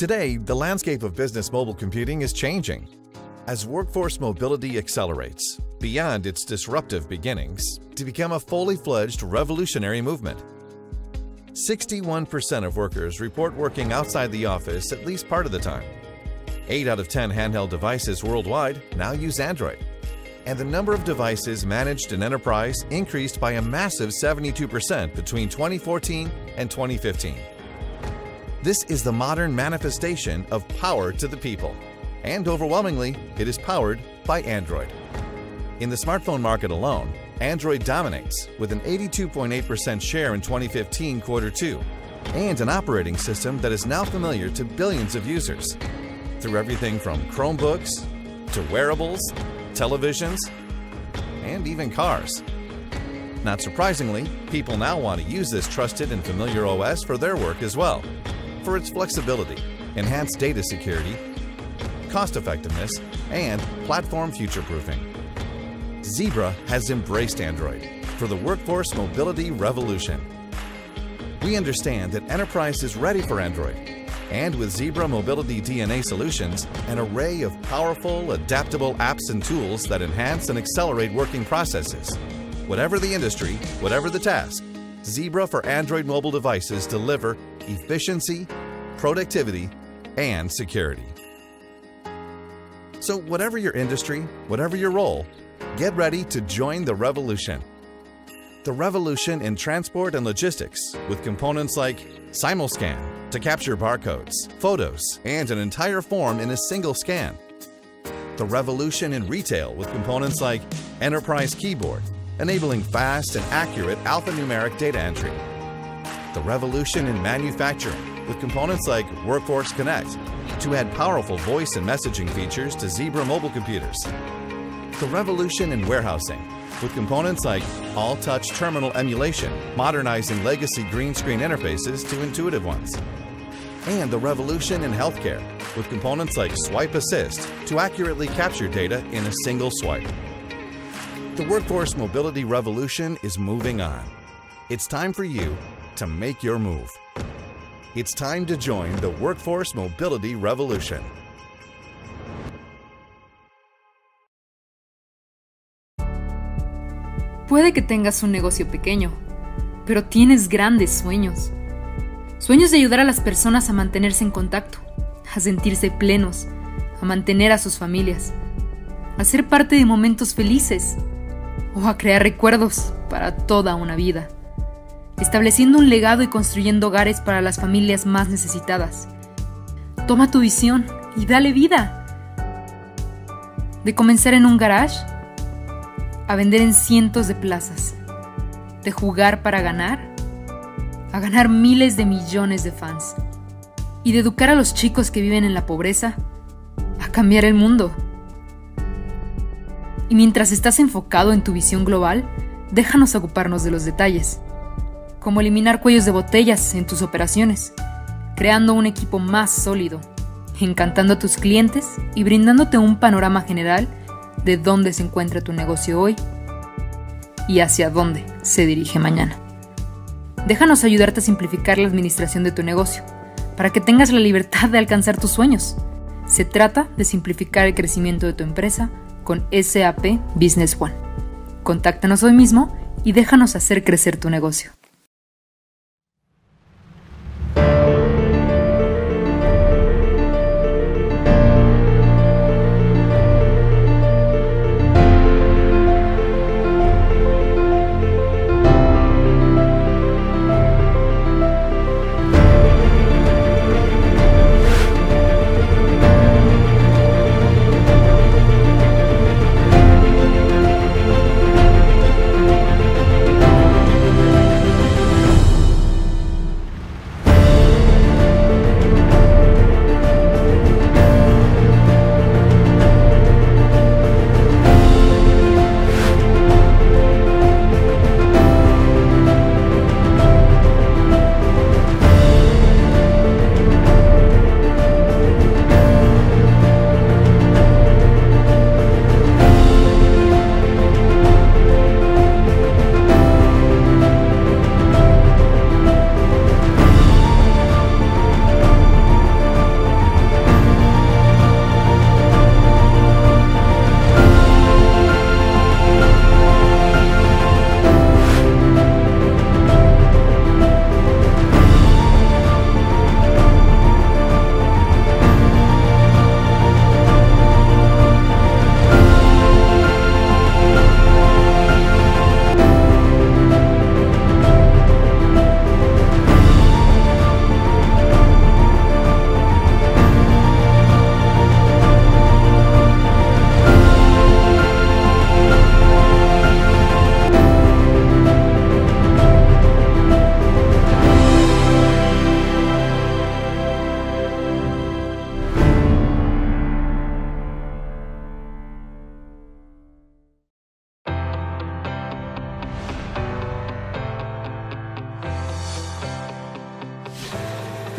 Today, the landscape of business mobile computing is changing. As workforce mobility accelerates, beyond its disruptive beginnings, to become a fully fledged revolutionary movement. 61% of workers report working outside the office at least part of the time. 8 out of 10 handheld devices worldwide now use Android. And the number of devices managed in enterprise increased by a massive 72% between 2014 and 2015. This is the modern manifestation of power to the people. And overwhelmingly, it is powered by Android. In the smartphone market alone, Android dominates with an 82.8% share in 2015 quarter 2 and an operating system that is now familiar to billions of users through everything from Chromebooks to wearables, televisions, and even cars. Not surprisingly, people now want to use this trusted and familiar OS for their work as well for its flexibility, enhanced data security, cost effectiveness, and platform future proofing. Zebra has embraced Android for the workforce mobility revolution. We understand that enterprise is ready for Android, and with Zebra Mobility DNA solutions, an array of powerful, adaptable apps and tools that enhance and accelerate working processes. Whatever the industry, whatever the task, Zebra for Android mobile devices deliver efficiency, productivity, and security. So, whatever your industry, whatever your role, get ready to join the revolution. The revolution in transport and logistics with components like Simulscan to capture barcodes, photos, and an entire form in a single scan. The revolution in retail with components like Enterprise Keyboard, enabling fast and accurate alphanumeric data entry the revolution in manufacturing with components like Workforce Connect to add powerful voice and messaging features to Zebra mobile computers. The revolution in warehousing with components like All Touch Terminal Emulation, modernizing legacy green screen interfaces to intuitive ones. And the revolution in healthcare with components like Swipe Assist to accurately capture data in a single swipe. The workforce mobility revolution is moving on. It's time for you to make your move. It's time to join the workforce mobility revolution. Puede que tengas un negocio pequeño, pero tienes grandes sueños. Sueños de ayudar a las personas a mantenerse en contacto, a sentirse plenos, a mantener a sus familias, a ser parte de momentos felices o a crear recuerdos para toda una vida estableciendo un legado y construyendo hogares para las familias más necesitadas. Toma tu visión y dale vida. De comenzar en un garage a vender en cientos de plazas. De jugar para ganar a ganar miles de millones de fans. Y de educar a los chicos que viven en la pobreza a cambiar el mundo. Y mientras estás enfocado en tu visión global, déjanos ocuparnos de los detalles como eliminar cuellos de botellas en tus operaciones, creando un equipo más sólido, encantando a tus clientes y brindándote un panorama general de dónde se encuentra tu negocio hoy y hacia dónde se dirige mañana. Déjanos ayudarte a simplificar la administración de tu negocio para que tengas la libertad de alcanzar tus sueños. Se trata de simplificar el crecimiento de tu empresa con SAP Business One. Contáctanos hoy mismo y déjanos hacer crecer tu negocio.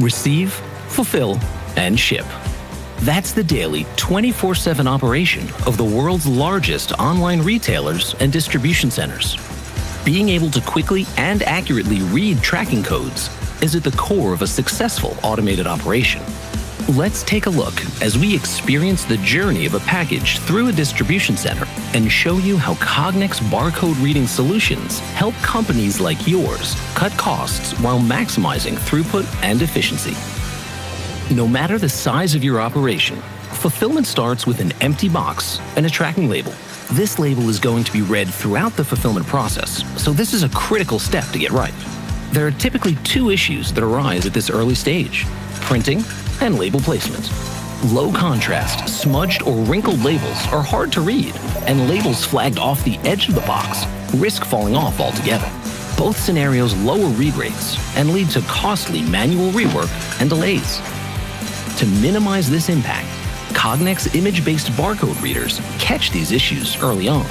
Receive, fulfill, and ship. That's the daily 24 7 operation of the world's largest online retailers and distribution centers. Being able to quickly and accurately read tracking codes is at the core of a successful automated operation. Let's take a look as we experience the journey of a package through a distribution center and show you how Cognex barcode reading solutions help companies like yours cut costs while maximizing throughput and efficiency. No matter the size of your operation, fulfillment starts with an empty box and a tracking label. This label is going to be read throughout the fulfillment process, so this is a critical step to get right. There are typically two issues that arise at this early stage printing and label placement. Low contrast, smudged or wrinkled labels are hard to read, and labels flagged off the edge of the box risk falling off altogether. Both scenarios lower read rates and lead to costly manual rework and delays. To minimize this impact, Cognex image-based barcode readers catch these issues early on.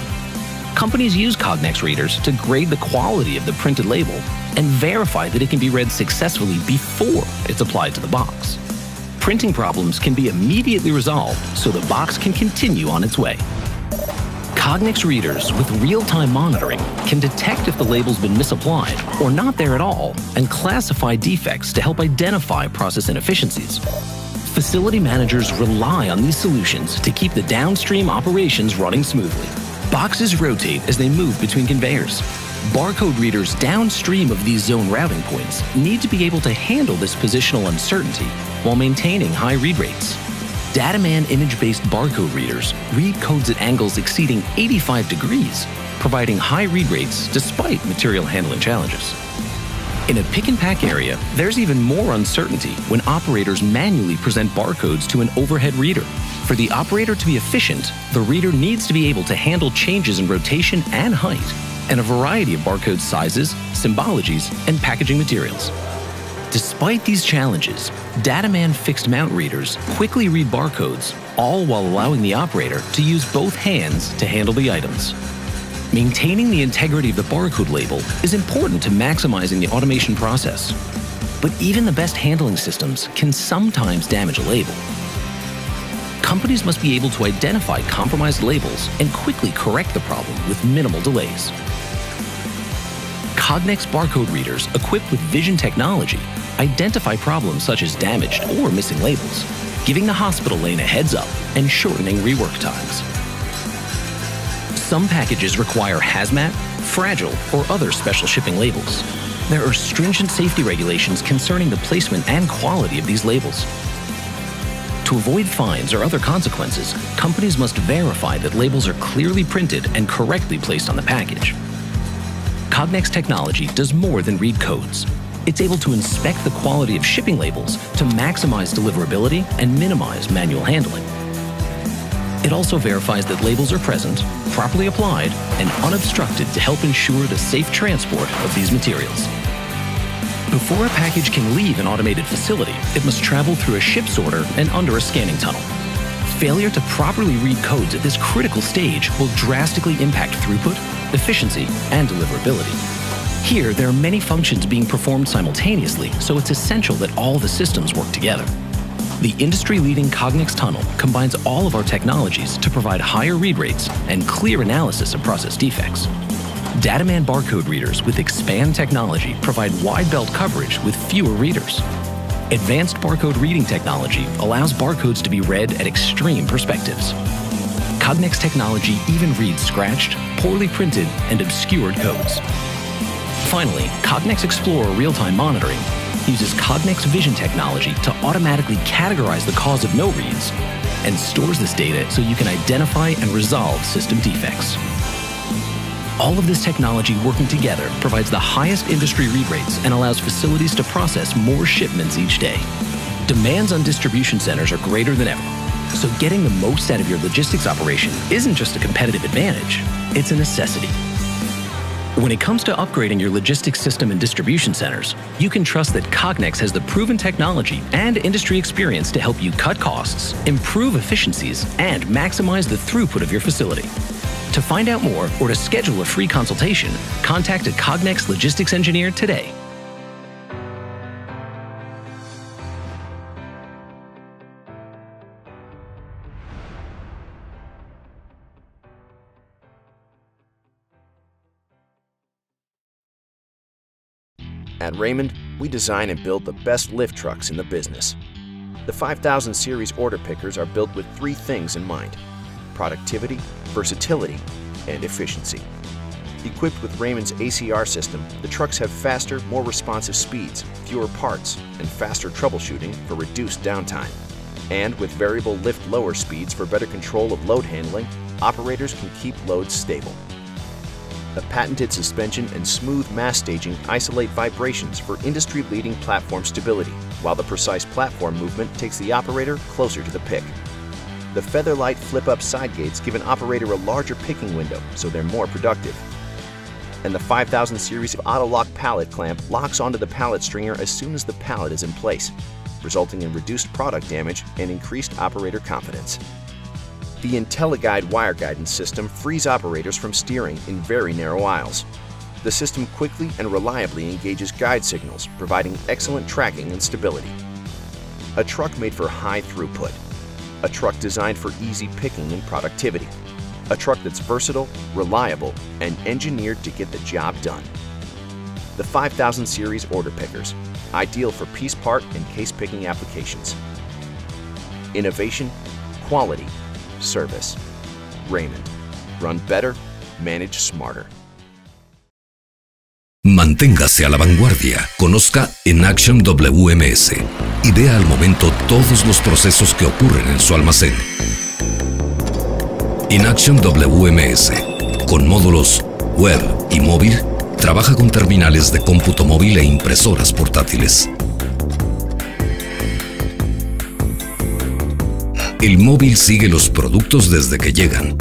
Companies use Cognex readers to grade the quality of the printed label and verify that it can be read successfully before it's applied to the box. Printing problems can be immediately resolved so the box can continue on its way. Cognex readers with real-time monitoring can detect if the label's been misapplied or not there at all and classify defects to help identify process inefficiencies. Facility managers rely on these solutions to keep the downstream operations running smoothly. Boxes rotate as they move between conveyors. Barcode readers downstream of these zone routing points need to be able to handle this positional uncertainty while maintaining high read rates. Dataman image-based barcode readers read codes at angles exceeding 85 degrees, providing high read rates despite material handling challenges. In a pick and pack area, there's even more uncertainty when operators manually present barcodes to an overhead reader. For the operator to be efficient, the reader needs to be able to handle changes in rotation and height, and a variety of barcode sizes, symbologies, and packaging materials. Despite these challenges, Dataman fixed mount readers quickly read barcodes, all while allowing the operator to use both hands to handle the items. Maintaining the integrity of the barcode label is important to maximizing the automation process. But even the best handling systems can sometimes damage a label. Companies must be able to identify compromised labels and quickly correct the problem with minimal delays. Cognex barcode readers equipped with vision technology identify problems such as damaged or missing labels, giving the hospital lane a heads up and shortening rework times. Some packages require hazmat, fragile, or other special shipping labels. There are stringent safety regulations concerning the placement and quality of these labels. To avoid fines or other consequences, companies must verify that labels are clearly printed and correctly placed on the package. Cognex technology does more than read codes. It's able to inspect the quality of shipping labels to maximize deliverability and minimize manual handling. It also verifies that labels are present, properly applied, and unobstructed to help ensure the safe transport of these materials. Before a package can leave an automated facility, it must travel through a ship sorter and under a scanning tunnel. Failure to properly read codes at this critical stage will drastically impact throughput, efficiency, and deliverability. Here, there are many functions being performed simultaneously, so it's essential that all the systems work together. The industry-leading Cognex Tunnel combines all of our technologies to provide higher read rates and clear analysis of process defects. Dataman barcode readers with Xpand technology provide wide belt coverage with fewer readers. Advanced barcode reading technology allows barcodes to be read at extreme perspectives. Cognex technology even reads scratched, poorly printed, and obscured codes. Finally, Cognex Explorer real-time monitoring uses Cognex vision technology to automatically categorize the cause of no reads and stores this data so you can identify and resolve system defects. All of this technology working together provides the highest industry read rates and allows facilities to process more shipments each day. Demands on distribution centers are greater than ever, so getting the most out of your logistics operation isn't just a competitive advantage, it's a necessity. When it comes to upgrading your logistics system and distribution centers, you can trust that Cognex has the proven technology and industry experience to help you cut costs, improve efficiencies, and maximize the throughput of your facility. To find out more or to schedule a free consultation, contact a Cognex logistics engineer today. At Raymond, we design and build the best lift trucks in the business. The 5000 series order pickers are built with three things in mind productivity, versatility, and efficiency. Equipped with Raymond's ACR system, the trucks have faster, more responsive speeds, fewer parts, and faster troubleshooting for reduced downtime. And with variable lift lower speeds for better control of load handling, operators can keep loads stable. The patented suspension and smooth mast staging isolate vibrations for industry-leading platform stability, while the precise platform movement takes the operator closer to the pick. The Featherlight flip-up side gates give an operator a larger picking window, so they're more productive. And the 5000 series of auto-lock pallet clamp locks onto the pallet stringer as soon as the pallet is in place, resulting in reduced product damage and increased operator confidence. The IntelliGuide wire guidance system frees operators from steering in very narrow aisles. The system quickly and reliably engages guide signals, providing excellent tracking and stability. A truck made for high throughput. A truck designed for easy picking and productivity. A truck that's versatile, reliable, and engineered to get the job done. The 5000 series order pickers, ideal for piece part and case picking applications. Innovation, quality, service. Raymond. Run better, manage smarter. Manténgase a la vanguardia. Conozca en Action WMS y vea al momento todos los procesos que ocurren en su almacén. En Action WMS, con módulos web y móvil, trabaja con terminales de cómputo móvil e impresoras portátiles El móvil sigue los productos desde que llegan.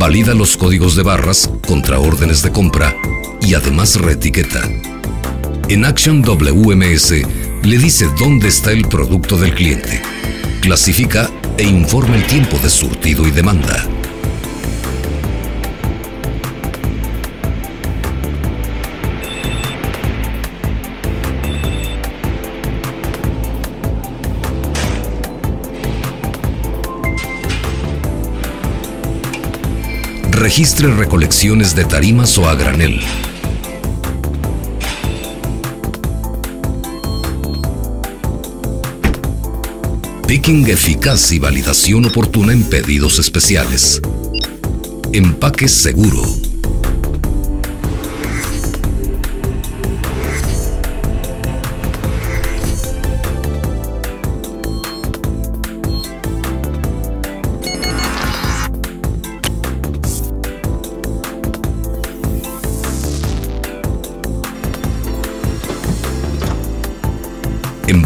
Valida los códigos de barras contra órdenes de compra y además reetiqueta. En Action WMS le dice dónde está el producto del cliente. Clasifica e informa el tiempo de surtido y demanda. Registre recolecciones de tarimas o a granel. Picking eficaz y validación oportuna en pedidos especiales. Empaque seguro.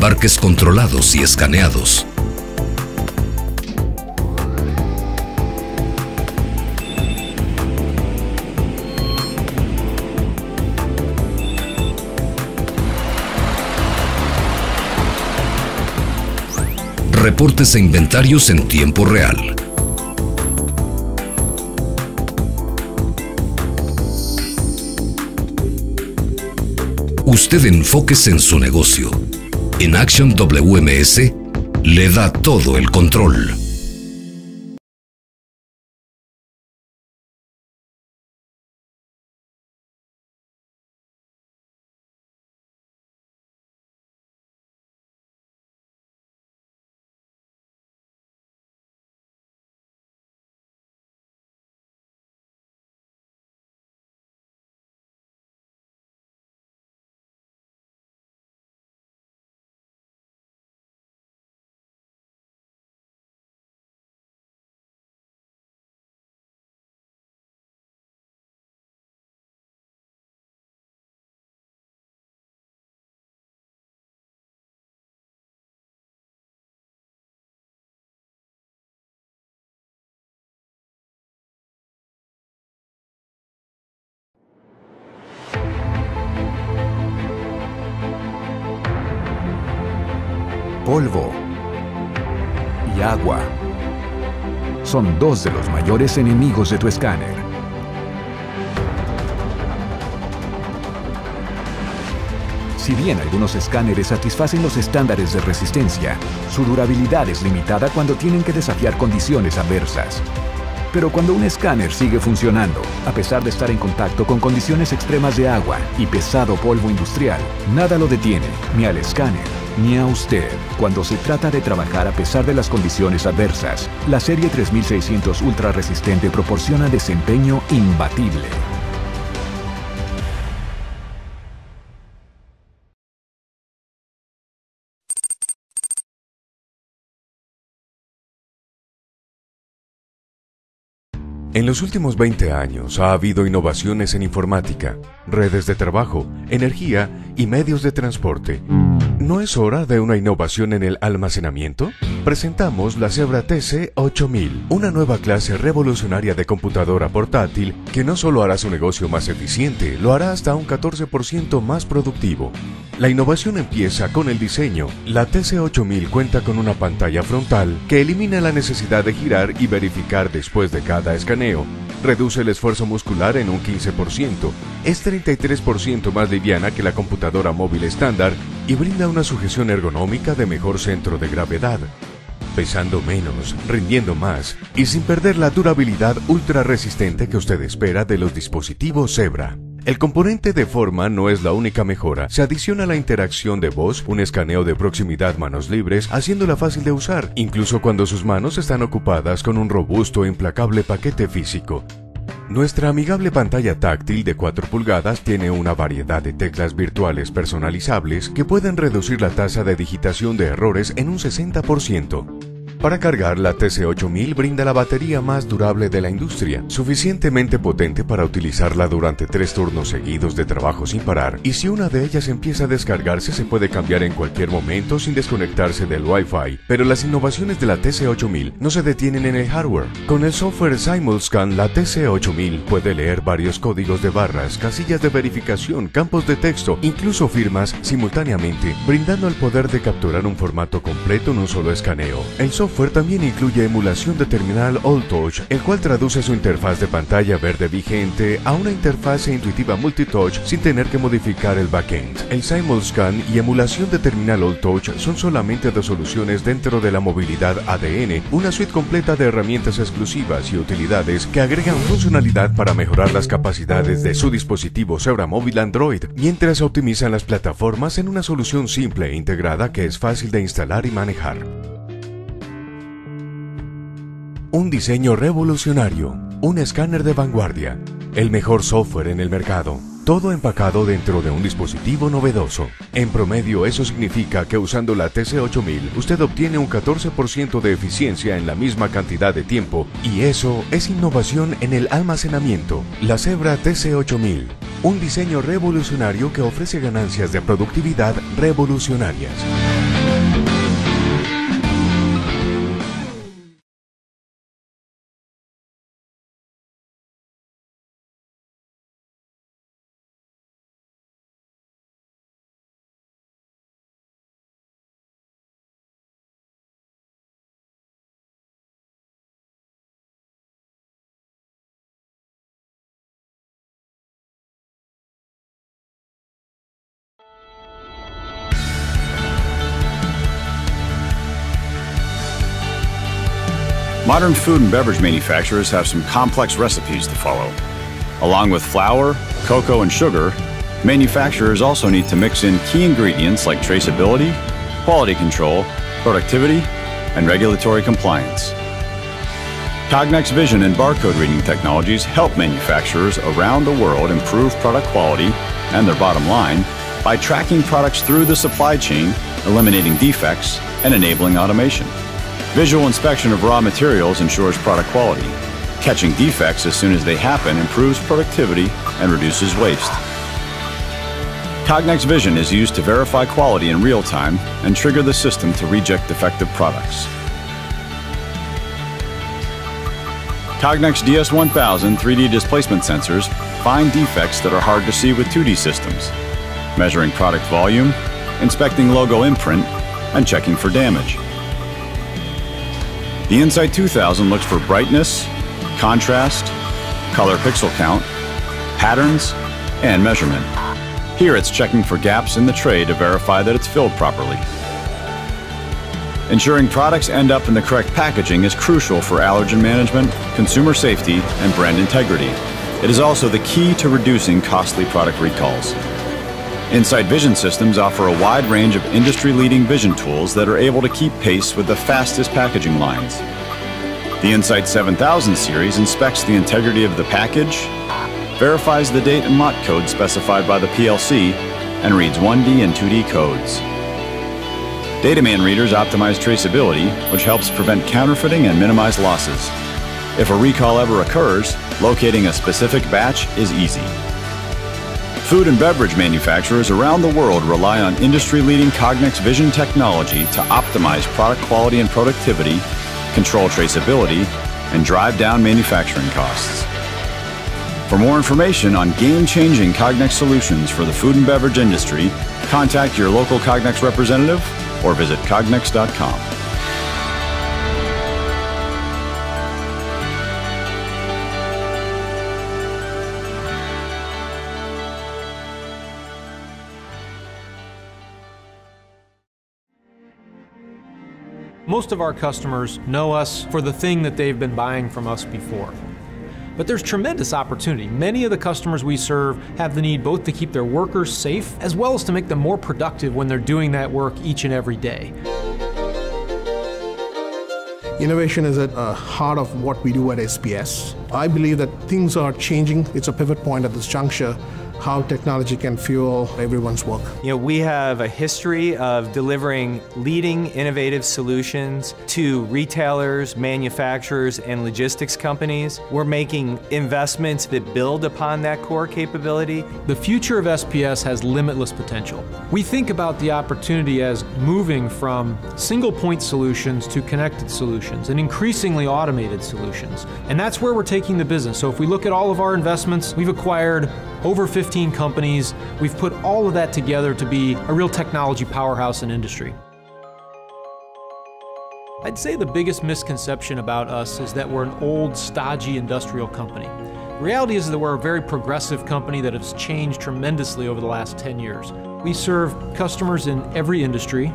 Embarques controlados y escaneados. Reportes e inventarios en tiempo real. Usted enfóquese en su negocio en Action WMS le da todo el control. Polvo y agua son dos de los mayores enemigos de tu escáner. Si bien algunos escáneres satisfacen los estándares de resistencia, su durabilidad es limitada cuando tienen que desafiar condiciones adversas. Pero cuando un escáner sigue funcionando, a pesar de estar en contacto con condiciones extremas de agua y pesado polvo industrial, nada lo detiene, ni al escáner, ni a usted. Cuando se trata de trabajar a pesar de las condiciones adversas, la serie 3600 ultra resistente proporciona desempeño imbatible. En los últimos 20 años ha habido innovaciones en informática, redes de trabajo, energía y medios de transporte. ¿No es hora de una innovación en el almacenamiento? Presentamos la Zebra TC8000, una nueva clase revolucionaria de computadora portátil que no solo hará su negocio más eficiente, lo hará hasta un 14% más productivo. La innovación empieza con el diseño. La TC8000 cuenta con una pantalla frontal que elimina la necesidad de girar y verificar después de cada escaneo. Reduce el esfuerzo muscular en un 15%, es 33% más liviana que la computadora móvil estándar y brinda una sujeción ergonómica de mejor centro de gravedad. Pesando menos, rindiendo más y sin perder la durabilidad ultra resistente que usted espera de los dispositivos Zebra. El componente de forma no es la única mejora. Se adiciona la interacción de voz, un escaneo de proximidad manos libres, haciéndola fácil de usar, incluso cuando sus manos están ocupadas con un robusto e implacable paquete físico. Nuestra amigable pantalla táctil de 4 pulgadas tiene una variedad de teclas virtuales personalizables que pueden reducir la tasa de digitación de errores en un 60%. Para cargar, la TC8000 brinda la batería más durable de la industria, suficientemente potente para utilizarla durante tres turnos seguidos de trabajo sin parar, y si una de ellas empieza a descargarse se puede cambiar en cualquier momento sin desconectarse del Wi-Fi. Pero las innovaciones de la TC8000 no se detienen en el hardware. Con el software Simulscan, la TC8000 puede leer varios códigos de barras, casillas de verificación, campos de texto, incluso firmas simultáneamente, brindando el poder de capturar un formato completo en un solo escaneo. También incluye emulación de terminal Touch, el cual traduce su interfaz de pantalla verde vigente a una interfaz intuitiva multitouch sin tener que modificar el backend. El Simulscan y emulación de terminal Touch son solamente dos soluciones dentro de la movilidad ADN, una suite completa de herramientas exclusivas y utilidades que agregan funcionalidad para mejorar las capacidades de su dispositivo Zebra móvil Android, mientras optimizan las plataformas en una solución simple e integrada que es fácil de instalar y manejar. Un diseño revolucionario, un escáner de vanguardia, el mejor software en el mercado, todo empacado dentro de un dispositivo novedoso. En promedio eso significa que usando la TC8000 usted obtiene un 14% de eficiencia en la misma cantidad de tiempo y eso es innovación en el almacenamiento. La Zebra TC8000, un diseño revolucionario que ofrece ganancias de productividad revolucionarias. Modern food and beverage manufacturers have some complex recipes to follow. Along with flour, cocoa, and sugar, manufacturers also need to mix in key ingredients like traceability, quality control, productivity, and regulatory compliance. Cognex vision and barcode reading technologies help manufacturers around the world improve product quality and their bottom line by tracking products through the supply chain, eliminating defects, and enabling automation. Visual inspection of raw materials ensures product quality. Catching defects as soon as they happen improves productivity and reduces waste. Cognex Vision is used to verify quality in real time and trigger the system to reject defective products. Cognex DS1000 3D displacement sensors find defects that are hard to see with 2D systems, measuring product volume, inspecting logo imprint, and checking for damage. The In-Sight 2000 looks for brightness, contrast, color pixel count, patterns, and measurement. Here it's checking for gaps in the tray to verify that it's filled properly. Ensuring products end up in the correct packaging is crucial for allergen management, consumer safety, and brand integrity. It is also the key to reducing costly product recalls. Insight Vision Systems offer a wide range of industry-leading vision tools that are able to keep pace with the fastest packaging lines. The In-Sight 7000 series inspects the integrity of the package, verifies the date and lot code specified by the PLC, and reads 1D and 2D codes. Dataman readers optimize traceability, which helps prevent counterfeiting and minimize losses. If a recall ever occurs, locating a specific batch is easy. Food and beverage manufacturers around the world rely on industry-leading Cognex vision technology to optimize product quality and productivity, control traceability, and drive down manufacturing costs. For more information on game-changing Cognex solutions for the food and beverage industry, contact your local Cognex representative or visit cognex.com. Most of our customers know us for the thing that they've been buying from us before. But there's tremendous opportunity. Many of the customers we serve have the need both to keep their workers safe as well as to make them more productive when they're doing that work each and every day. Innovation is at the heart of what we do at SPS. I believe that things are changing. It's a pivot point at this juncture how technology can fuel everyone's work. You know, we have a history of delivering leading innovative solutions to retailers, manufacturers, and logistics companies. We're making investments that build upon that core capability. The future of SPS has limitless potential. We think about the opportunity as moving from single point solutions to connected solutions and increasingly automated solutions. And that's where we're taking the business. So if we look at all of our investments, we've acquired over 15 companies. We've put all of that together to be a real technology powerhouse in industry. I'd say the biggest misconception about us is that we're an old, stodgy industrial company. The reality is that we're a very progressive company that has changed tremendously over the last 10 years. We serve customers in every industry,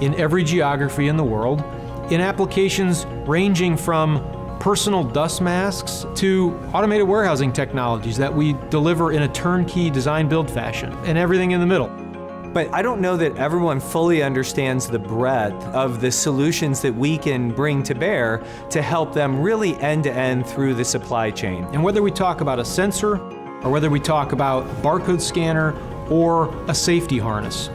in every geography in the world, in applications ranging from personal dust masks to automated warehousing technologies that we deliver in a turnkey design build fashion and everything in the middle. But I don't know that everyone fully understands the breadth of the solutions that we can bring to bear to help them really end to end through the supply chain. And whether we talk about a sensor or whether we talk about a barcode scanner or a safety harness,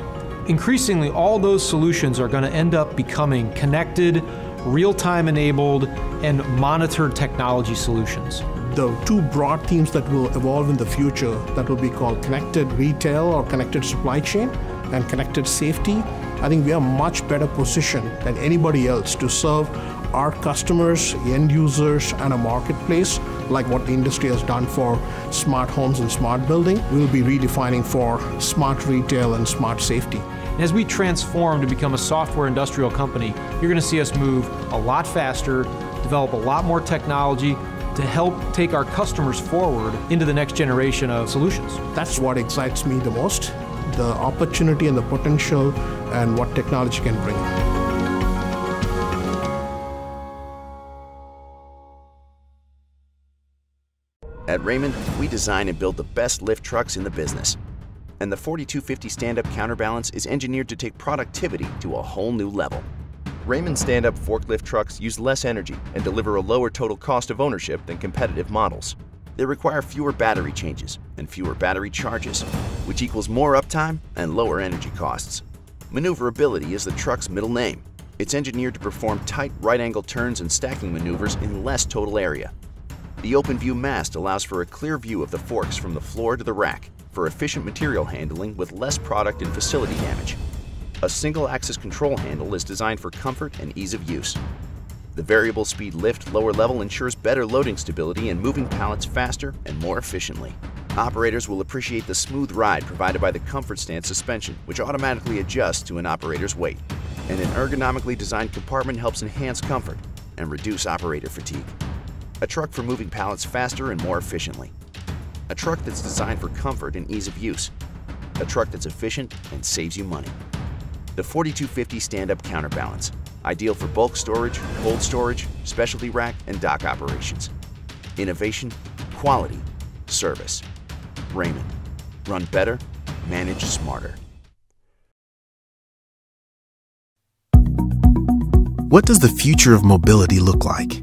increasingly all those solutions are going to end up becoming connected, real-time enabled, and monitored technology solutions. The two broad themes that will evolve in the future that will be called connected retail or connected supply chain and connected safety, I think we are much better positioned than anybody else to serve our customers, end users, and a marketplace like what the industry has done for smart homes and smart building. We'll be redefining for smart retail and smart safety. And as we transform to become a software industrial company, you're going to see us move a lot faster, develop a lot more technology to help take our customers forward into the next generation of solutions. That's what excites me the most the opportunity and the potential and what technology can bring. At Raymond, we design and build the best lift trucks in the business and the 4250 stand-up counterbalance is engineered to take productivity to a whole new level. Raymond stand-up forklift trucks use less energy and deliver a lower total cost of ownership than competitive models. They require fewer battery changes and fewer battery charges, which equals more uptime and lower energy costs. Maneuverability is the truck's middle name. It's engineered to perform tight right-angle turns and stacking maneuvers in less total area. The open view mast allows for a clear view of the forks from the floor to the rack, for efficient material handling with less product and facility damage. A single-axis control handle is designed for comfort and ease of use. The variable speed lift lower level ensures better loading stability and moving pallets faster and more efficiently. Operators will appreciate the smooth ride provided by the ComfortStance suspension, which automatically adjusts to an operator's weight. And an ergonomically designed compartment helps enhance comfort and reduce operator fatigue. A truck for moving pallets faster and more efficiently. A truck that's designed for comfort and ease of use. A truck that's efficient and saves you money. The 4250 stand-up counterbalance. ideal for bulk storage, cold storage, specialty rack, and dock operations. Innovation, quality, service. Raymond. Run better, manage smarter. What does the future of mobility look like?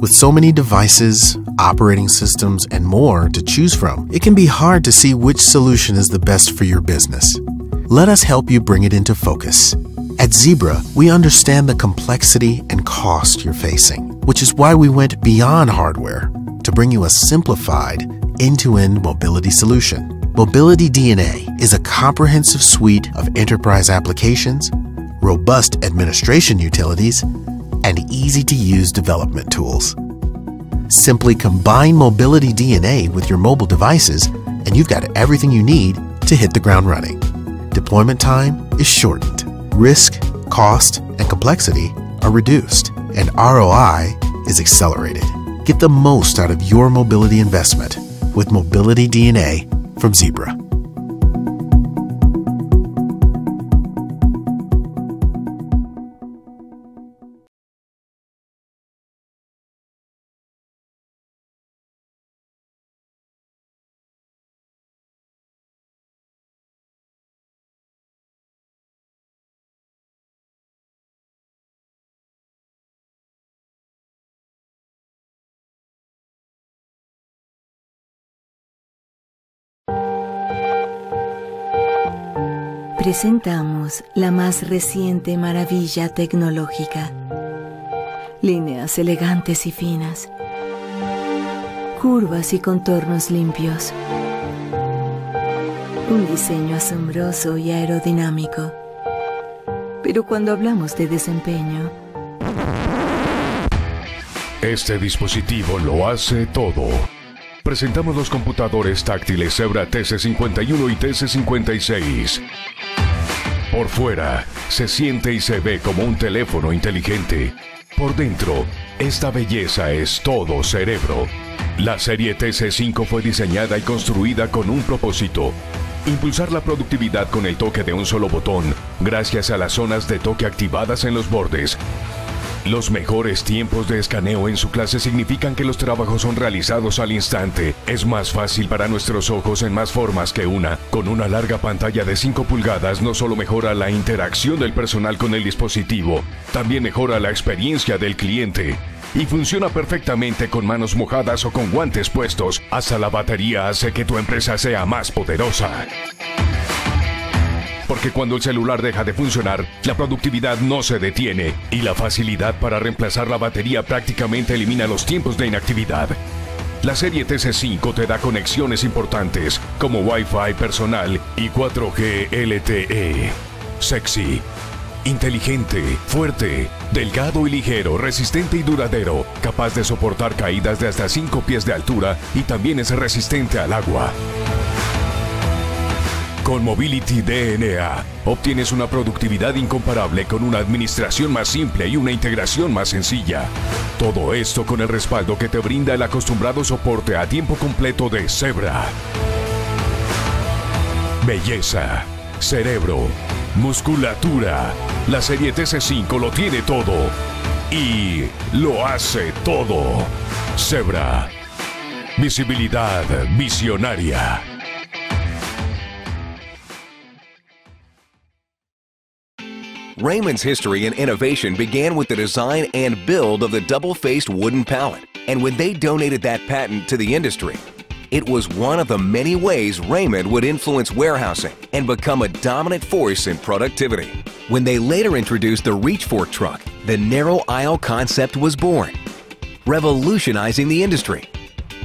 With so many devices, operating systems, and more to choose from, it can be hard to see which solution is the best for your business. Let us help you bring it into focus. At Zebra, we understand the complexity and cost you're facing, which is why we went beyond hardware to bring you a simplified, end to end mobility solution. Mobility DNA is a comprehensive suite of enterprise applications, robust administration utilities, and easy to use development tools. Simply combine Mobility DNA with your mobile devices, and you've got everything you need to hit the ground running. Deployment time is shortened, risk, cost, and complexity are reduced, and ROI is accelerated. Get the most out of your mobility investment with Mobility DNA from Zebra. Presentamos la más reciente maravilla tecnológica. Líneas elegantes y finas. Curvas y contornos limpios. Un diseño asombroso y aerodinámico. Pero cuando hablamos de desempeño... Este dispositivo lo hace todo. Presentamos los computadores táctiles Zebra TC51 y TC56 por fuera, se siente y se ve como un teléfono inteligente. Por dentro, esta belleza es todo cerebro. La serie TC5 fue diseñada y construida con un propósito. Impulsar la productividad con el toque de un solo botón, gracias a las zonas de toque activadas en los bordes, los mejores tiempos de escaneo en su clase significan que los trabajos son realizados al instante. Es más fácil para nuestros ojos en más formas que una. Con una larga pantalla de 5 pulgadas no solo mejora la interacción del personal con el dispositivo, también mejora la experiencia del cliente. Y funciona perfectamente con manos mojadas o con guantes puestos. Hasta la batería hace que tu empresa sea más poderosa. Porque cuando el celular deja de funcionar, la productividad no se detiene y la facilidad para reemplazar la batería prácticamente elimina los tiempos de inactividad. La serie TC5 te da conexiones importantes como Wi-Fi personal y 4G LTE. Sexy, inteligente, fuerte, delgado y ligero, resistente y duradero, capaz de soportar caídas de hasta 5 pies de altura y también es resistente al agua. Con Mobility DNA obtienes una productividad incomparable con una administración más simple y una integración más sencilla. Todo esto con el respaldo que te brinda el acostumbrado soporte a tiempo completo de Zebra. Belleza, cerebro, musculatura. La serie TC5 lo tiene todo y lo hace todo. Zebra. Visibilidad visionaria. Raymond's history and innovation began with the design and build of the double-faced wooden pallet. And when they donated that patent to the industry, it was one of the many ways Raymond would influence warehousing and become a dominant force in productivity. When they later introduced the reach fork truck, the narrow aisle concept was born, revolutionizing the industry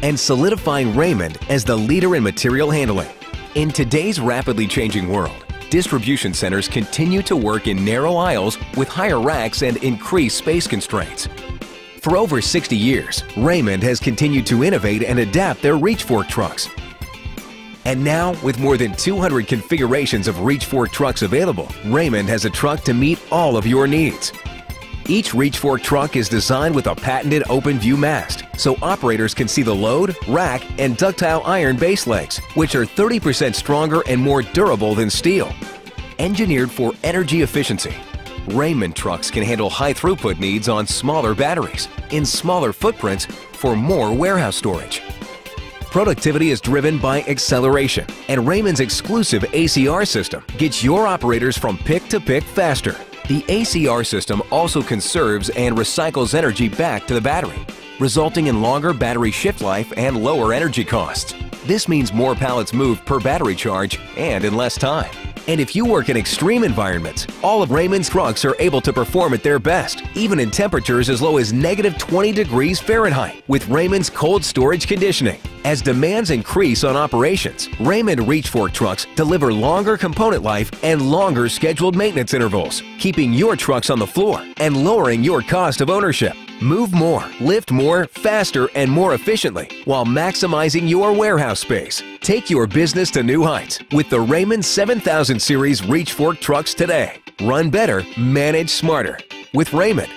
and solidifying Raymond as the leader in material handling. In today's rapidly changing world, distribution centers continue to work in narrow aisles with higher racks and increased space constraints. For over 60 years, Raymond has continued to innovate and adapt their reach fork trucks. And now, with more than 200 configurations of reach fork trucks available, Raymond has a truck to meet all of your needs. Each reach fork truck is designed with a patented open view mast, so operators can see the load, rack, and ductile iron base legs, which are 30% stronger and more durable than steel. Engineered for energy efficiency, Raymond trucks can handle high throughput needs on smaller batteries, in smaller footprints for more warehouse storage. Productivity is driven by acceleration, and Raymond's exclusive ACR system gets your operators from pick to pick faster. The ACR system also conserves and recycles energy back to the battery, resulting in longer battery shift life and lower energy costs. This means more pallets moved per battery charge and in less time. And if you work in extreme environments, all of Raymond's trucks are able to perform at their best, even in temperatures as low as negative 20 degrees Fahrenheit, with Raymond's cold storage conditioning. As demands increase on operations, Raymond Reach Fork trucks deliver longer component life and longer scheduled maintenance intervals, keeping your trucks on the floor and lowering your cost of ownership. Move more, lift more, faster, and more efficiently while maximizing your warehouse space. Take your business to new heights with the Raymond 7000 Series Reach Fork trucks today. Run better, manage smarter. With Raymond,